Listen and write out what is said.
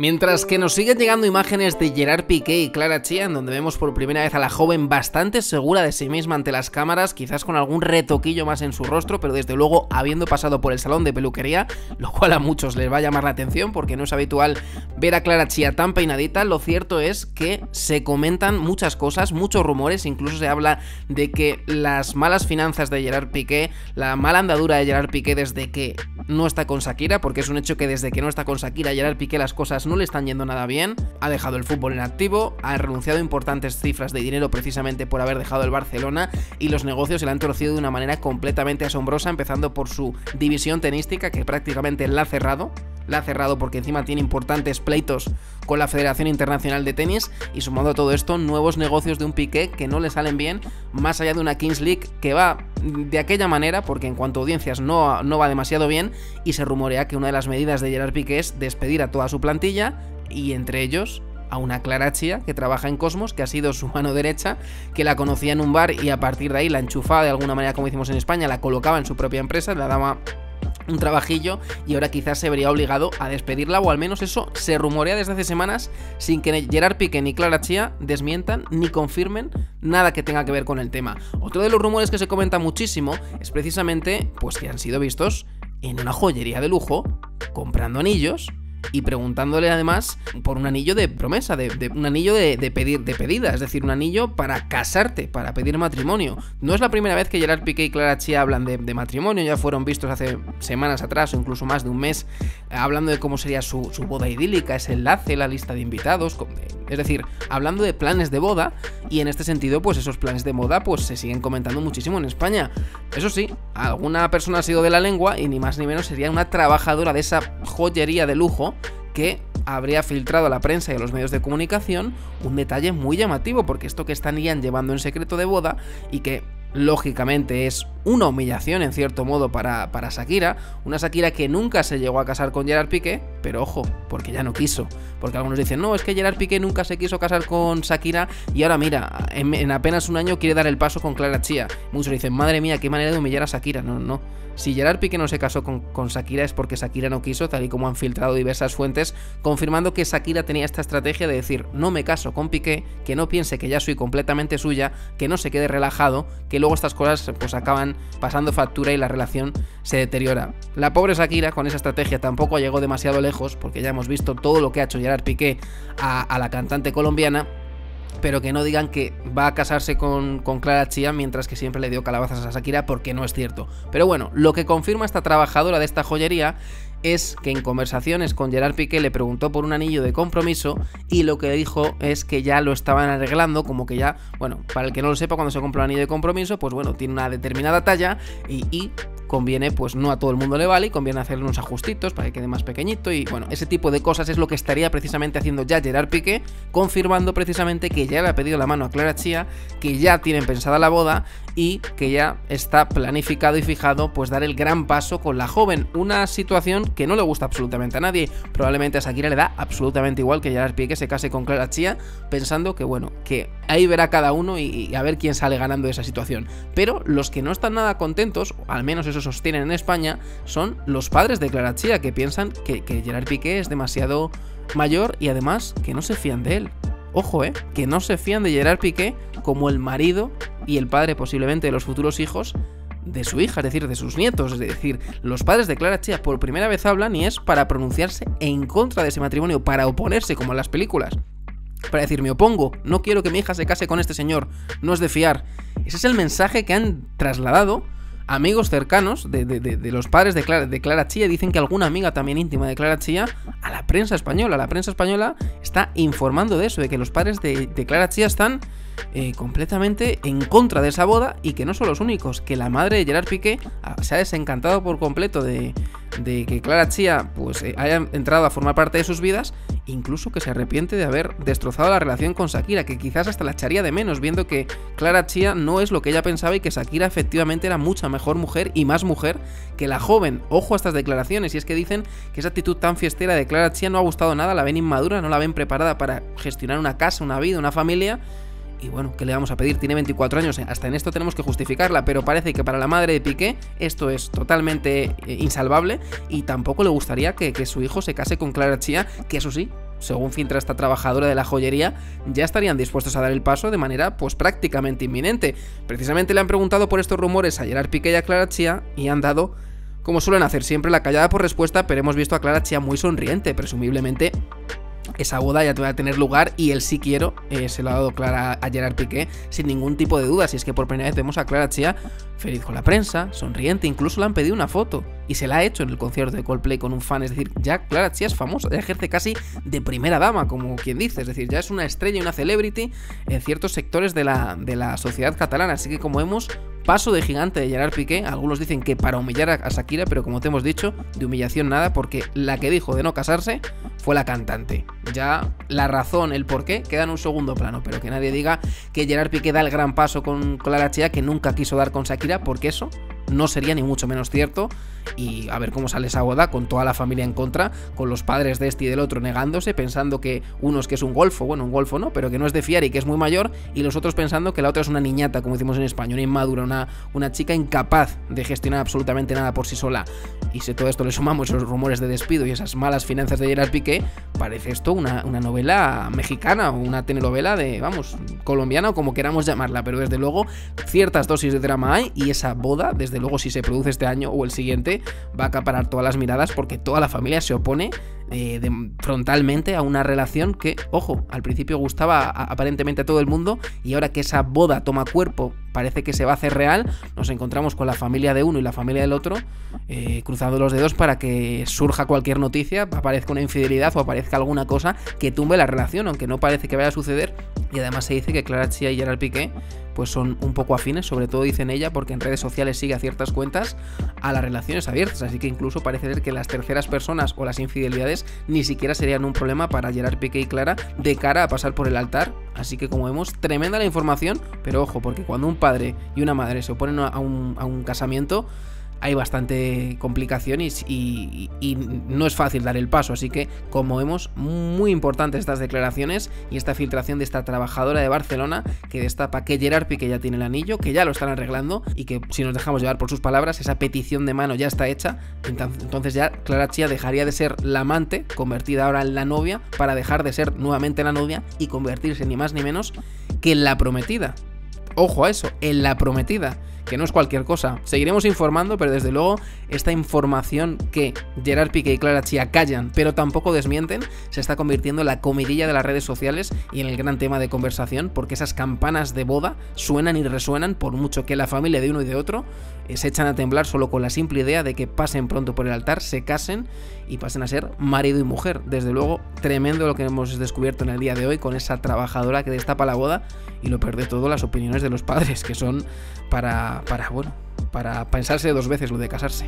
Mientras que nos siguen llegando imágenes de Gerard Piqué y Clara Chia, en donde vemos por primera vez a la joven bastante segura de sí misma ante las cámaras, quizás con algún retoquillo más en su rostro, pero desde luego habiendo pasado por el salón de peluquería, lo cual a muchos les va a llamar la atención porque no es habitual ver a Clara Chia tan peinadita, lo cierto es que se comentan muchas cosas, muchos rumores, incluso se habla de que las malas finanzas de Gerard Piqué, la mala andadura de Gerard Piqué desde que no está con Shakira, porque es un hecho que desde que no está con Shakira, Gerard Piqué las cosas no le están yendo nada bien, ha dejado el fútbol en activo, ha renunciado a importantes cifras de dinero precisamente por haber dejado el Barcelona y los negocios se le han torcido de una manera completamente asombrosa, empezando por su división tenística que prácticamente la ha cerrado, la ha cerrado porque encima tiene importantes pleitos con la Federación Internacional de Tenis y sumando a todo esto nuevos negocios de un Piqué que no le salen bien, más allá de una Kings League que va de aquella manera porque en cuanto a audiencias no, no va demasiado bien y se rumorea que una de las medidas de Gerard Piqué es despedir a toda su plantilla y entre ellos a una Clara Chia que trabaja en Cosmos, que ha sido su mano derecha, que la conocía en un bar y a partir de ahí la enchufaba de alguna manera, como hicimos en España, la colocaba en su propia empresa, la daba un trabajillo y ahora quizás se vería obligado a despedirla o al menos eso se rumorea desde hace semanas sin que Gerard Piqué ni Clara Chia desmientan ni confirmen nada que tenga que ver con el tema. Otro de los rumores que se comenta muchísimo es precisamente pues que han sido vistos en una joyería de lujo comprando anillos y preguntándole además por un anillo de promesa, de, un anillo de, pedir, de pedida, es decir, un anillo para casarte, para pedir matrimonio. No es la primera vez que Gerard Piqué y Clara Chia hablan de, matrimonio, ya fueron vistos hace semanas atrás o incluso más de un mes hablando de cómo sería su, boda idílica, ese enlace, la lista de invitados, es decir, hablando de planes de boda y en este sentido pues esos planes de boda pues se siguen comentando muchísimo en España. Eso sí, alguna persona ha sido de la lengua y ni más ni menos sería una trabajadora de esa joyería de lujo que habría filtrado a la prensa y a los medios de comunicación un detalle muy llamativo, porque esto que están llevando en secreto de boda y que lógicamente es una humillación en cierto modo para, para Shakira, una Shakira que nunca se llegó a casar con Gerard Piqué, pero ojo, porque ya no quiso, porque algunos dicen, no, es que Gerard Piqué nunca se quiso casar con Shakira y ahora mira, en, apenas un año quiere dar el paso con Clara Chía. Muchos dicen, madre mía, qué manera de humillar a Shakira, no, no. Si Gerard Piqué no se casó con, con, Shakira es porque Shakira no quiso, tal y como han filtrado diversas fuentes, confirmando que Shakira tenía esta estrategia de decir, no me caso con Piqué, que no piense que ya soy completamente suya, que no se quede relajado, que luego estas cosas pues acaban pasando factura y la relación se deteriora. La pobre Shakira con esa estrategia tampoco llegó demasiado lejos, porque ya hemos visto todo lo que ha hecho Gerard Piqué a, la cantante colombiana, pero que no digan que va a casarse con, con, Clara Chia mientras que siempre le dio calabazas a Shakira porque no es cierto. Pero bueno, lo que confirma esta trabajadora de esta joyería es que en conversaciones con Gerard Piqué le preguntó por un anillo de compromiso y lo que dijo es que ya lo estaban arreglando, como que ya, bueno, para el que no lo sepa, cuando se compra un anillo de compromiso, pues bueno, tiene una determinada talla y, conviene, pues no a todo el mundo le vale y conviene hacerle unos ajustitos para que quede más pequeñito y bueno, ese tipo de cosas es lo que estaría precisamente haciendo ya Gerard Piqué, confirmando precisamente que ya le ha pedido la mano a Clara Chia, que ya tienen pensada la boda y que ya está planificado y fijado pues dar el gran paso con la joven, una situación que no le gusta absolutamente a nadie. Probablemente a Shakira le da absolutamente igual que Gerard Piqué se case con Clara Chia, pensando que bueno, que ahí verá cada uno y, a ver quién sale ganando de esa situación. Pero los que no están nada contentos, al menos eso sostienen en España, son los padres de Clara Chia, que piensan que, que Gerard Piqué es demasiado mayor y además que no se fían de él. Ojo, eh, que no se fían de Gerard Piqué como el marido y el padre posiblemente de los futuros hijos de su hija, es decir, de sus nietos. Es decir, los padres de Clara Chia por primera vez hablan y es para pronunciarse en contra de ese matrimonio, para oponerse, como en las películas. Para decir, me opongo, no quiero que mi hija se case con este señor, no es de fiar. Ese es el mensaje que han trasladado amigos cercanos de, los padres de Clara, de Clara Chía. Dicen que alguna amiga también íntima de Clara Chía a la prensa española. La prensa española está informando de eso, de que los padres de, Clara Chía están eh, completamente en contra de esa boda y que no son los únicos, que la madre de Gerard Piqué ah, se ha desencantado por completo de, que Clara Chía pues, eh, haya entrado a formar parte de sus vidas, incluso que se arrepiente de haber destrozado la relación con Shakira, que quizás hasta la echaría de menos, viendo que Clara Chía no es lo que ella pensaba y que Shakira efectivamente era mucha mejor mujer y más mujer que la joven. Ojo a estas declaraciones, y es que dicen que esa actitud tan fiestera de Clara Chía no ha gustado nada, la ven inmadura, no la ven preparada para gestionar una casa, una vida, una familia y bueno, ¿qué le vamos a pedir? Tiene 24 años, eh, hasta en esto tenemos que justificarla, pero parece que para la madre de Piqué esto es totalmente eh, insalvable y tampoco le gustaría que, su hijo se case con Clara Chía, que eso sí, según filtra esta trabajadora de la joyería, ya estarían dispuestos a dar el paso de manera pues prácticamente inminente. Precisamente le han preguntado por estos rumores a Gerard Piqué y a Clara Chia y han dado como suelen hacer siempre, la callada por respuesta, pero hemos visto a Clara Chia muy sonriente, presumiblemente esa boda ya te va a tener lugar y el sí quiero eh, se lo ha dado Clara a Gerard Piqué sin ningún tipo de duda. Si es que por primera vez vemos a Clara Chia feliz con la prensa, sonriente, incluso le han pedido una foto y se la ha hecho en el concierto de Coldplay con un fan. Es decir, ya Clara Chia es famosa, ya ejerce casi de primera dama, como quien dice. Es decir, ya es una estrella y una celebrity en ciertos sectores de la, de la sociedad catalana. Así que como vemos, paso de gigante de Gerard Piqué. Algunos dicen que para humillar a Shakira, pero como te hemos dicho, de humillación nada, porque la que dijo de no casarse fue la cantante. Ya la razón, el por qué, queda en un segundo plano, pero que nadie diga que Gerard Piqué da el gran paso con Clara Chia que nunca quiso dar con Shakira, porque eso no sería ni mucho menos cierto. Y a ver cómo sale esa boda con toda la familia en contra, con los padres de este y del otro negándose, pensando que uno es que es un golfo, bueno, un golfo no, pero que no es de fiar y que es muy mayor, y los otros pensando que la otra es una niñata, como decimos en español, una inmadura, una, una chica incapaz de gestionar absolutamente nada por sí sola. Y si todo esto le sumamos esos rumores de despido y esas malas finanzas de Gerard Piqué, parece esto una, una novela mexicana o una telenovela de, vamos, colombiana o como queramos llamarla, pero desde luego ciertas dosis de drama hay y esa boda, desde luego si se produce este año o el siguiente, va a acaparar todas las miradas porque toda la familia se opone eh, frontalmente a una relación que, ojo, al principio gustaba aparentemente a todo el mundo y ahora que esa boda toma cuerpo, parece que se va a hacer real, nos encontramos con la familia de uno y la familia del otro eh, cruzando los dedos para que surja cualquier noticia, aparezca una infidelidad o aparezca alguna cosa que tumbe la relación, aunque no parece que vaya a suceder. Y además se dice que Clara Chia y Gerard Piqué pues son un poco afines, sobre todo dicen ella, porque en redes sociales sigue a ciertas cuentas a las relaciones abiertas, así que incluso parece ser que las terceras personas o las infidelidades ni siquiera serían un problema para Gerard Piqué y Clara de cara a pasar por el altar, así que como vemos, tremenda la información, pero ojo, porque cuando un padre y una madre se oponen a un, a un casamiento, hay bastante complicación y, no es fácil dar el paso. Así que, como vemos, muy importantes estas declaraciones y esta filtración de esta trabajadora de Barcelona que destapa que Gerard Piqué ya tiene el anillo, que ya lo están arreglando y que si nos dejamos llevar por sus palabras, esa petición de mano ya está hecha. Entonces ya Clara Chia dejaría de ser la amante, convertida ahora en la novia, para dejar de ser nuevamente la novia y convertirse ni más ni menos que en la prometida. Ojo a eso, en la prometida que no es cualquier cosa. Seguiremos informando, pero desde luego esta información que Gerard Piqué y Clara Chia callan, pero tampoco desmienten, se está convirtiendo en la comidilla de las redes sociales y en el gran tema de conversación, porque esas campanas de boda suenan y resuenan por mucho que la familia de uno y de otro eh, se echan a temblar solo con la simple idea de que pasen pronto por el altar, se casen y pasen a ser marido y mujer. Desde luego, tremendo lo que hemos descubierto en el día de hoy con esa trabajadora que destapa la boda y lo pierde todo las opiniones de los padres, que son para, para, bueno, para pensarse dos veces lo de casarse.